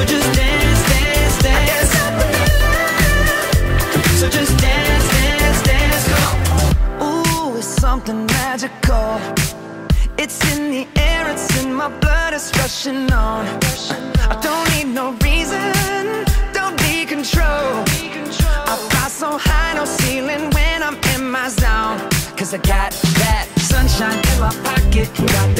So just dance, dance, dance. So just dance, dance, dance. Ooh, it's something magical. It's in the air, it's in my blood, it's rushing on. I don't need no reason, don't be control. I fly so high, no ceiling when I'm in my I got that sunshine in my pocket, got